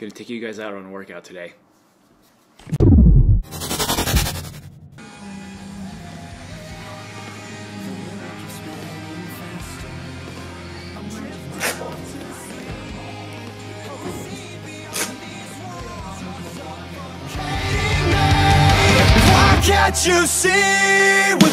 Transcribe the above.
Gonna take you guys out on a workout today. Why can't you see